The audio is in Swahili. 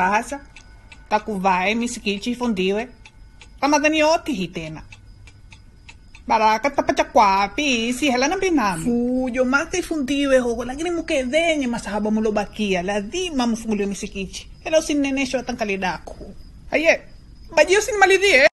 Sasa takuvae misikichi ifundiwe ramadhani yote hii tena baraka tapacha kwapi si hela na mbinami fujo maka ifundiwe hogo lakini mukedhenye masahaba mulobakia lazima mufunguliwe misikichi hela usinenesho tankalidaku aye bajio sinimalizie